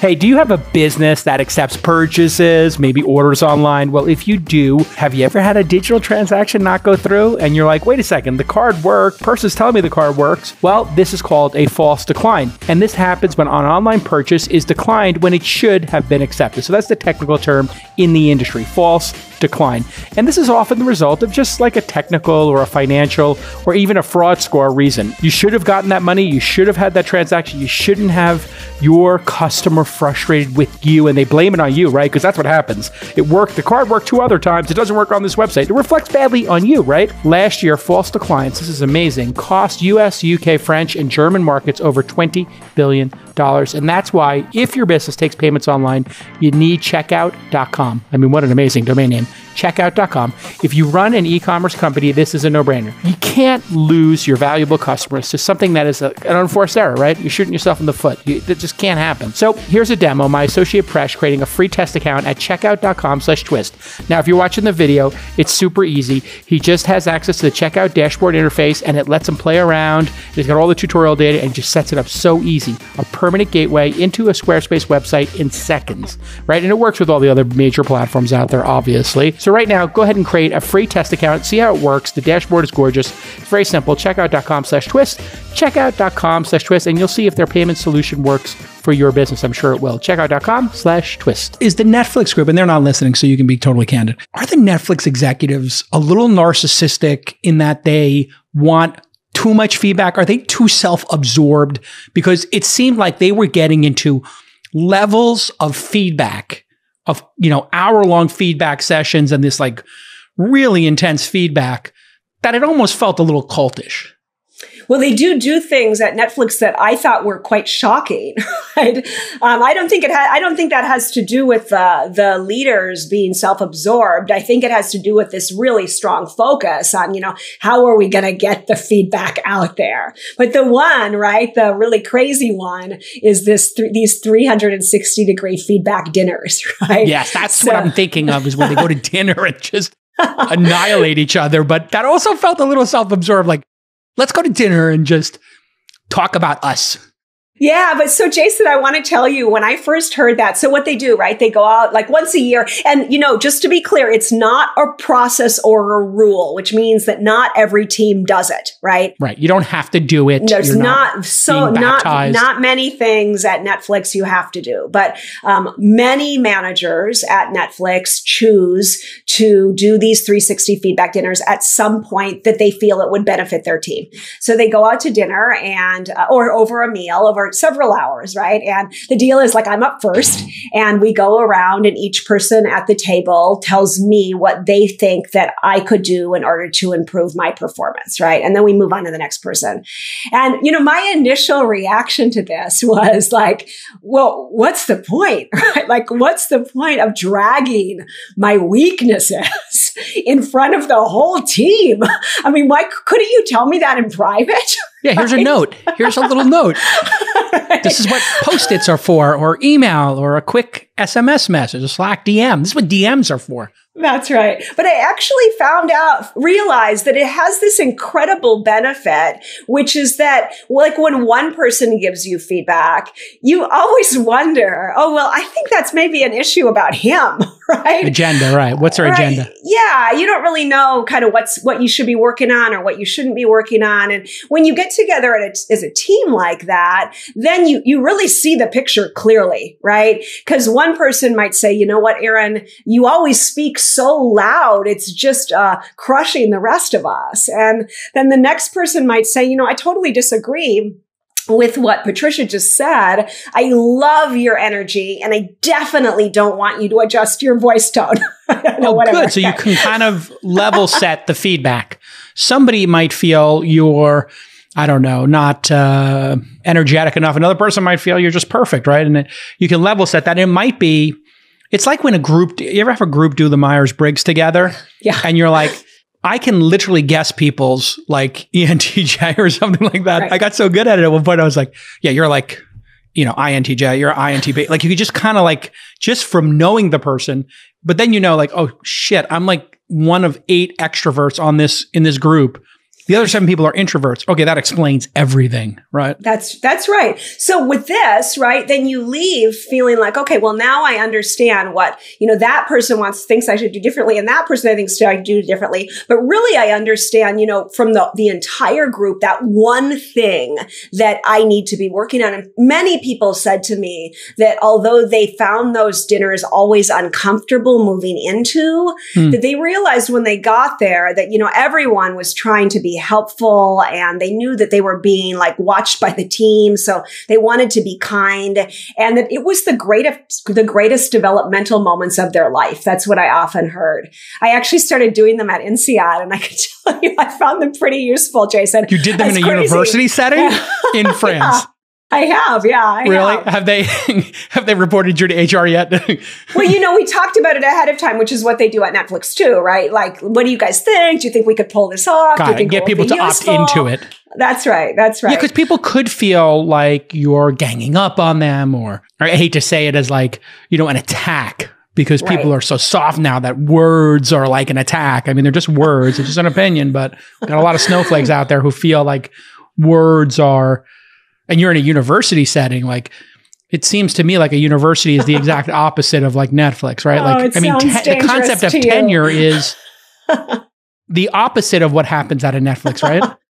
Hey, do you have a business that accepts purchases, maybe orders online? Well, if you do, have you ever had a digital transaction not go through and you're like, wait a second, the card worked, person's telling me the card works? Well, this is called a false decline. And this happens when an online purchase is declined when it should have been accepted. So that's the technical term in the industry, false decline. And this is often the result of just like a technical or a financial or even a fraud score reason. You should have gotten that money, you should have had that transaction, you shouldn't have your customer frustrated with you and they blame it on you, right? Because that's what happens. It worked, the card worked two other times, it doesn't work on this website. It reflects badly on you, right? Last year, false declines, this is amazing, cost US, UK, French, and German markets over $20 billion. And that's why, if your business takes payments online, you need checkout.com. I mean, what an amazing domain name checkout.com. If you run an e commerce company, this is a no brainer. You can't lose your valuable customers to something that is a, an unforced error, right? You're shooting yourself in the foot. You, that just can't happen. So here's a demo. My associate Presh creating a free test account at checkout.com slash twist. Now, if you're watching the video, it's super easy. He just has access to the checkout dashboard interface and it lets him play around. He's got all the tutorial data and just sets it up so easy. A permanent gateway into a Squarespace website in seconds, right? And it works with all the other major platforms out there, obviously. So right now, go ahead and create a free test account, see how it works. The dashboard is gorgeous. It's very simple. Checkout.com slash twist, checkout.com slash twist, and you'll see if their payment solution works for your business. I'm sure it will. Checkout.com slash twist. Is the Netflix group, and they're not listening, so you can be totally candid. Are the Netflix executives a little narcissistic in that they want too much feedback? Are they too self absorbed? Because it seemed like they were getting into levels of feedback of, you know, hour long feedback sessions and this like really intense feedback that it almost felt a little cultish. Well, they do do things at Netflix that I thought were quite shocking. [laughs] Right? Um, I don't think it. Ha- I don't think that has to do with uh, the leaders being self-absorbed. I think it has to do with this really strong focus on, you know, how are we going to get the feedback out there? But the one, right, the really crazy one is this th- these 360 degree feedback dinners, [laughs] right? Yes, that's so- what I'm thinking of is when they go to [laughs] dinner and just annihilate each other. But that also felt a little self-absorbed, like let's go to dinner and just talk about us. Yeah, but so Jason, I want to tell you when I first heard that. So what they do, right? They go out like once a year. And, you know, just to be clear, it's not a process or a rule, which means that not every team does it, right? Right. You don't have to do it. There's not, not so not not many things at Netflix you have to do, but um, many managers at Netflix choose to do these 360 feedback dinners at some point that they feel it would benefit their team. So they go out to dinner and uh, or over a meal over several hours, right? And the deal is like I'm up first and we go around and each person at the table tells me what they think that I could do in order to improve my performance, right? And then we move on to the next person. And, you know, my initial reaction to this [laughs] was like, well, what's the point, [laughs] right? Like, what's the point of dragging my weaknesses in front of the whole team? [laughs] I mean, why couldn't you tell me that in private? [laughs] Yeah, here's right? a note. Here's a little note. [laughs] right. This is what post-its are for, or email, or a quick SMS message, a Slack DM. This is what DMs are for. That's right. But I actually found out, realized that it has this incredible benefit, which is that like when one person gives you feedback, you always wonder, oh, well, I think that's maybe an issue about him, [laughs] right? Agenda, right. What's her right. agenda? Yeah. you don't really know kind of what's what you should be working on or what you shouldn't be working on. And when you get together a, as a team like that, then you you really see the picture clearly, right? Because one person might say, you know what, Erin, you always speak so loud, it's just uh, crushing the rest of us. And then the next person might say, you know, I totally disagree with what Patricia just said. I love your energy and I definitely don't want you to adjust your voice tone. [laughs] oh, whatever. good. So you can kind of level set the feedback. Somebody might feel you're, I don't know, not uh, energetic enough. Another person might feel you're just perfect, right? And it, you can level set that. It might be, it's like when a group, you ever have a group do the Myers Briggs together? [laughs] Yeah. And you're like, I can literally guess people's like [laughs] ENTJ or something like that. Right. I got so good at it at one point. I was like, yeah, you're like, you know, INTJ, you're INTP. Like you could just kind of like, just from knowing the person, but then you know, like, oh shit, I'm like one of eight extroverts on this, in this group. The other seven people are introverts. Okay, that explains everything, right? That's that's right. So with this, right, then you leave feeling like, okay, well now I understand what, you know, that person wants thinks I should do differently and that person I think I do differently. But really I understand, you know, from the the entire group that one thing that I need to be working on. And many people said to me that although they found those dinners always uncomfortable moving into, hmm. that they realized when they got there that, you know, everyone was trying to be helpful and they knew that they were being like watched by the team. So they wanted to be kind and that it was the greatest, the greatest developmental moments of their life. That's what I often heard. I actually started doing them at INSEAD and I can [laughs] tell you, I found them pretty useful, Jason. You did them That's in a crazy. university setting [laughs] in France. Yeah. I have, yeah. I really? Have. have. they [laughs] have they reported you to HR yet? [laughs] well, you know, we talked about it ahead of time, which is what they do at Netflix too, right? Like, what do you guys think? Do you think we could pull this off? Got it. Get people to useful? opt into it. That's right. That's right. Yeah, because people could feel like you're ganging up on them, or, or, I hate to say it as like you know an attack because right. people are so soft now that words are like an attack. I mean, they're just words. It's just an opinion, but got a lot of snowflakes out there who feel like words are and you're in a university setting, like it seems to me like a university is the exact [laughs] opposite of like Netflix, right? Oh, like, I mean, te- the concept of tenure is [laughs] the opposite of what happens at a Netflix, right? [laughs]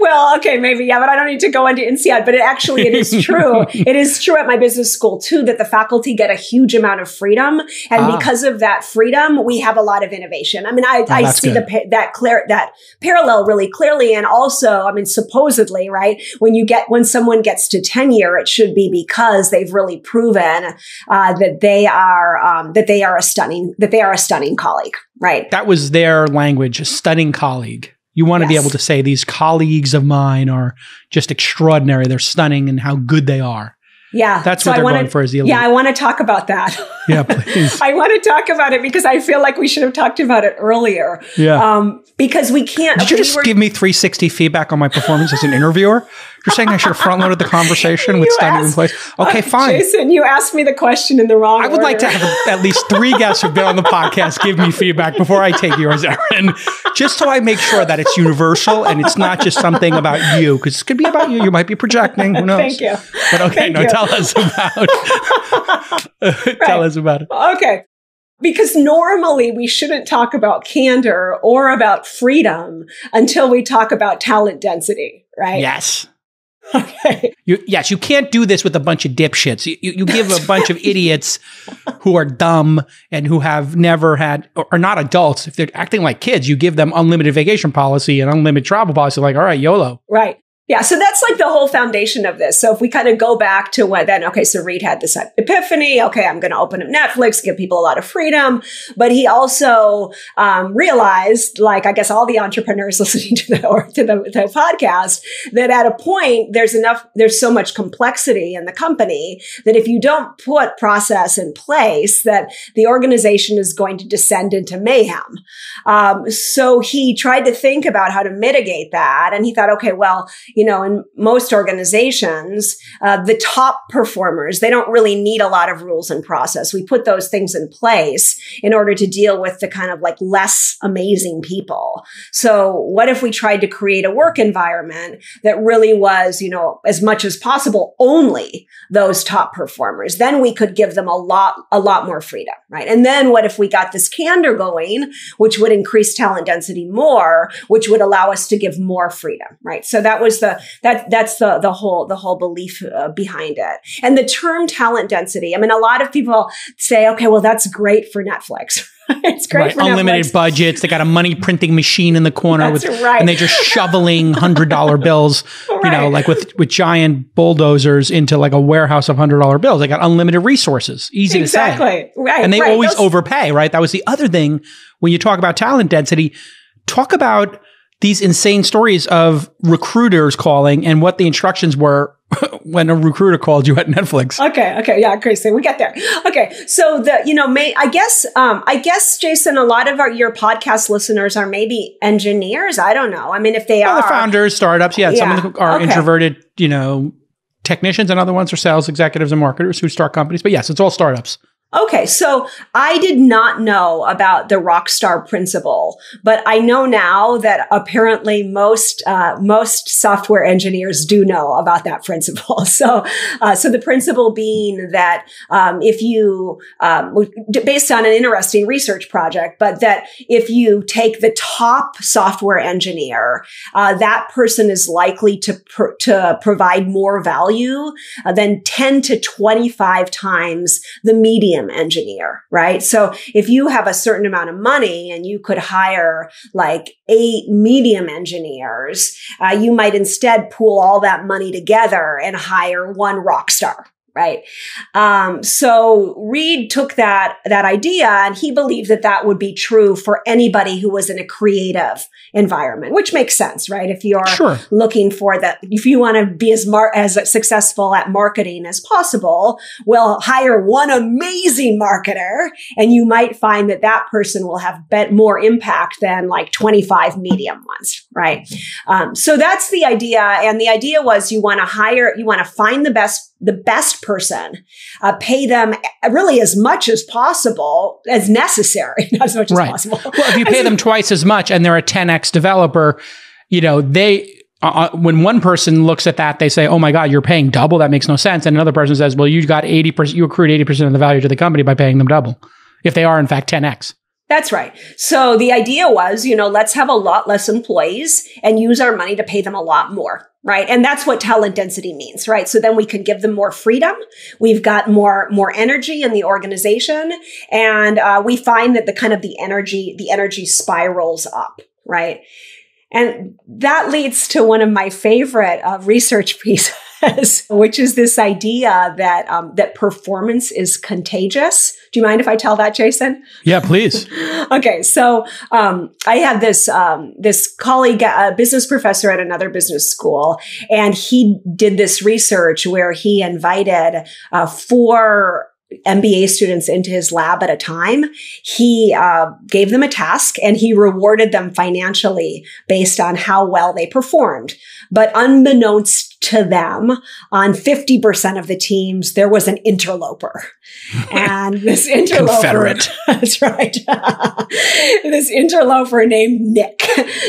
Well, okay, maybe, yeah, but I don't need to go into INSEAD, but it actually, it is [laughs] true. it is true at my business school too, that the faculty get a huge amount of freedom. And ah. because of that freedom, we have a lot of innovation. I mean, I, oh, I see good. the, that clear, that parallel really clearly. And also, I mean, supposedly, right, when you get, when someone gets to tenure, it should be because they've really proven, uh, that they are, um, that they are a stunning, that they are a stunning colleague, right? That was their language, a stunning colleague. You want to yes. be able to say these colleagues of mine are just extraordinary. They're stunning and how good they are. Yeah. That's so what they're wanna, going for is the elite. Yeah, I want to talk about that. Yeah, please. [laughs] I want to talk about it because I feel like we should have talked about it earlier. Yeah. Um, because we can't. Did you just we were, give me 360 feedback on my performance as an interviewer? You're saying I should have front loaded the [laughs] conversation with standing in place. Okay, uh, [laughs] fine. Jason, you asked me the question in the wrong. Way. I would order. like to have at least three guests who've been on the podcast give me feedback before I take yours, Erin, just so I make sure that it's universal and it's not just something about you, because it could be about you. You might be projecting. Who knows? Thank you. But okay, Thank no, you. tell us about. [laughs] tell us about it. Okay. Because normally we shouldn't talk about candor or about freedom until we talk about talent density, right? Yes. [laughs] Okay. You, yes, you can't do this with a bunch of dipshits. You, you, you give a [laughs] bunch of idiots who are dumb and who have never had, or are not adults. If they're acting like kids, you give them unlimited vacation policy and unlimited travel policy. Like, all right, YOLO. Right. Yeah, so that's like the whole foundation of this. So if we kind of go back to what then, okay, so Reed had this epiphany. Okay, I'm going to open up Netflix, give people a lot of freedom. But he also um, realized, like I guess all the entrepreneurs [laughs] listening to the or to the, the podcast, that at a point there's enough, there's so much complexity in the company that if you don't put process in place, that the organization is going to descend into mayhem. Um, so he tried to think about how to mitigate that, and he thought, okay, well you know, in most organizations, uh, the top performers, they don't really need a lot of rules and process. We put those things in place in order to deal with the kind of like less amazing people. So what if we tried to create a work environment that really was, you know, as much as possible only those top performers? Then we could give them a lot, a lot more freedom, right? And then what if we got this candor going, which would increase talent density more, which would allow us to give more freedom, right? So that was the, that, that's the, the whole, the whole belief uh, behind it. And the term talent density, I mean, a lot of people say, okay, well, that's great for Netflix. [laughs] it's great right. unlimited Netflix. budgets. They got a money printing machine in the corner That's with, right. and they're just shoveling hundred dollar [laughs] bills. You know, like with with giant bulldozers into like a warehouse of hundred dollar bills. They got unlimited resources. Easy to say. Exactly. Right. and they right. always Those- overpay, right? That was the other thing when you talk about talent density. Talk about these insane stories of recruiters calling and what the instructions were [laughs] when a recruiter called you at Netflix. Okay. Okay. Yeah. Crazy. We get there. Okay. So the, you know, may, I guess, um, I guess, Jason, a lot of our, your podcast listeners are maybe engineers. I don't know. I mean, if they Well, are. the founders, startups, yeah, some Yeah, of them are okay. introverted, you know, technicians, and other ones are sales executives and marketers who start companies. But yes, it's all startups. Okay, so I did not know about the Rockstar principle, but I know now that apparently most uh, most software engineers do know about that principle. [laughs] So, uh, so the principle being that um, if you, um, based on an interesting research project, but that if you take the top software engineer, uh, that person is likely to pr- to provide more value uh, than ten to twenty five times the medium engineer, right? So if you have a certain amount of money and you could hire like eight medium engineers, uh, you might instead pool all that money together and hire one rock star. Right. Um, so Reed took that, that idea and he believed that that would be true for anybody who was in a creative environment, which makes sense, right? If you're Sure. looking for that, if you want to be as mar- as successful at marketing as possible, well, hire one amazing marketer, and you might find that that person will have bet more impact than like 25 medium ones, right? Um, so that's the idea, and the idea was you want to hire, you want to find the best, the best person, uh, pay them really as much as possible as necessary, [laughs] not as much Right. as possible. Well, if you pay them twice as much and they're a 10x developer, you know, they, uh, uh, when one person looks at that, they say, oh my God, you're paying double. That makes no sense. And another person says, well, you got 80%, you accrued 80% of the value to the company by paying them double. If they are in fact 10x. That's right. So the idea was, you know, let's have a lot less employees and use our money to pay them a lot more. Right. And that's what talent density means. Right. So then we can give them more freedom. We've got more, more energy in the organization. And uh, we find that the kind of the energy, the energy spirals up. Right. And that leads to one of my favorite uh, research [laughs] pieces, [laughs] which is this idea that um, that performance is contagious. Do you mind if I tell that, Jason? Yeah, please. [laughs] okay, so um, I had this um, this colleague, a business professor at another business school, and he did this research where he invited uh, four MBA students into his lab at a time. He uh, gave them a task and he rewarded them financially based on how well they performed. But unbeknownst to them, on 50% of the teams, there was an interloper. [laughs] And this interloper, Confederate. [laughs] that's right. [laughs] this interloper named Nick.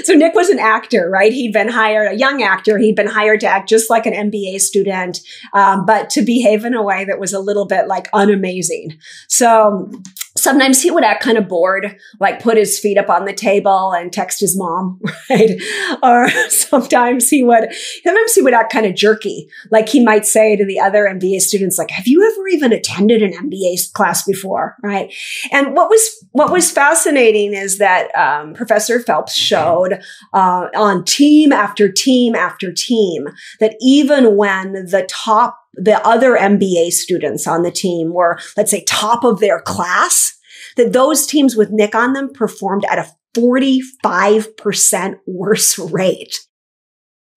So Nick was an actor, right? He'd been hired, a young actor. He'd been hired to act just like an MBA student, um, but to behave in a way that was a little bit like unamazing. So sometimes he would act kind of bored, like put his feet up on the table and text his mom, [laughs] right? Or sometimes he would, sometimes he would act kind of jerky. Like he might say to the other MBA students, like, have you ever even attended an MBA class before? Right. And what was, what was fascinating is that, um, Professor Felps showed, uh, on team after team after team that even when the top the other MBA students on the team were, let's say, top of their class, that those teams with Nick on them performed at a 45% worse rate.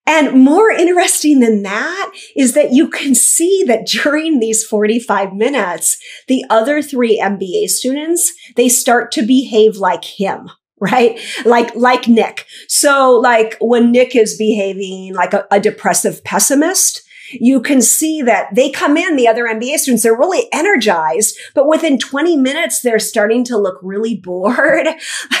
And more interesting than that is that you can see that during these 45 minutes, the other three MBA students, they start to behave like him right? Like, like Nick. So like when Nick is behaving like a, a depressive pessimist, you can see that they come in, the other MBA students, they're really energized, but within 20 minutes, they're starting to look really [laughs] bored.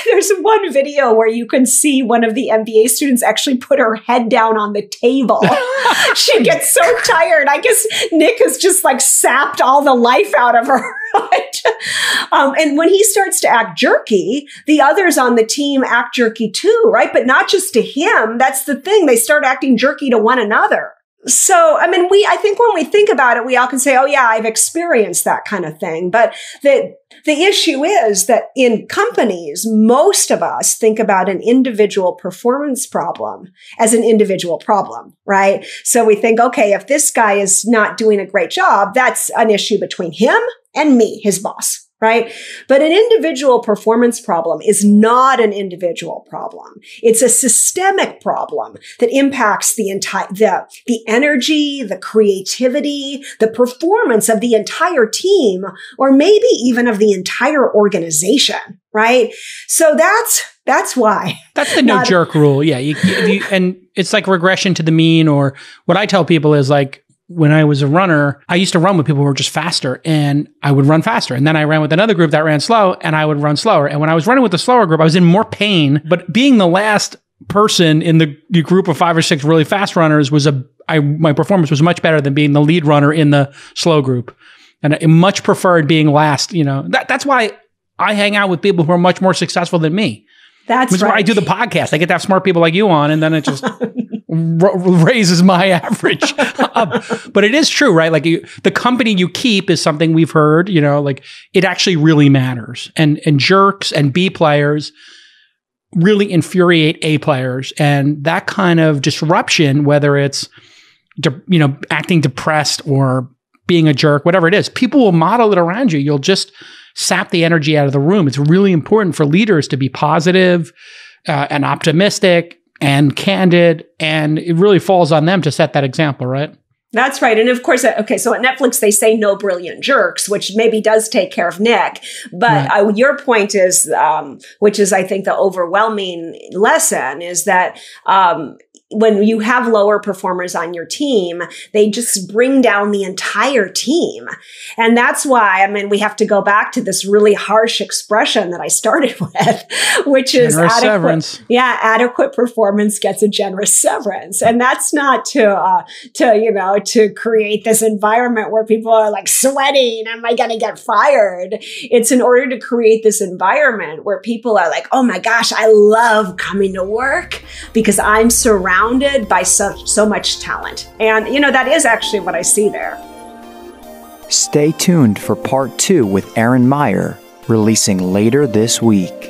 There's one video where you can see one of the MBA students actually put her head down on the table. [laughs] she gets so tired. I guess Nick has just like sapped all the life out of her. [laughs] um, and when he starts to act jerky, the others on the team act jerky too, right? But not just to him. That's the thing. They start acting jerky to one another. So, I mean, we, I think when we think about it, we all can say, oh yeah, I've experienced that kind of thing. But the, the issue is that in companies, most of us think about an individual performance problem as an individual problem, right? So we think, okay, if this guy is not doing a great job, that's an issue between him and me, his boss right? But an individual performance problem is not an individual problem. It's a systemic problem that impacts the entire, the, the energy, the creativity, the performance of the entire team, or maybe even of the entire organization, right? So that's, that's why. That's the no Not jerk rule. Yeah. You, you, and it's like regression to the mean, or what I tell people is like, when I was a runner, I used to run with people who were just faster and I would run faster. And then I ran with another group that ran slow and I would run slower. And when I was running with the slower group, I was in more pain. But being the last person in the group of five or six really fast runners was a, I, my performance was much better than being the lead runner in the slow group. And I much preferred being last, you know, that, that's why I hang out with people who are much more successful than me. That's right. why I do the podcast. I get to have smart people like you on, and then it just [laughs] r- raises my [laughs] average up. But it is true, right? Like you, the company you keep is something we've heard. You know, like it actually really matters. And and jerks and B players really infuriate A players, and that kind of disruption, whether it's de- you know acting depressed or being a jerk, whatever it is, people will model it around you. You'll just sap the energy out of the room. It's really important for leaders to be positive, uh, and optimistic and candid. And it really falls on them to set that example, right? That's right. And of course, uh, okay, so at Netflix, they say no brilliant jerks, which maybe does take care of Nick. But right. uh, your point is, um, which is, I think, the overwhelming lesson is that um, when you have lower performers on your team, they just bring down the entire team. And that's why, I mean, we have to go back to this really harsh expression that I started [laughs] with, which is generous adequate, severance. yeah, adequate performance gets a generous severance. And that's not to, uh, to, you know, to create this environment where people are like sweating. Am I going to get fired? It's in order to create this environment where people are like, Oh my gosh, I love coming to work because I'm surrounded surrounded by so, so much talent. And, you know, that is actually what I see there. Stay tuned for part two with Erin Meyer, releasing later this week.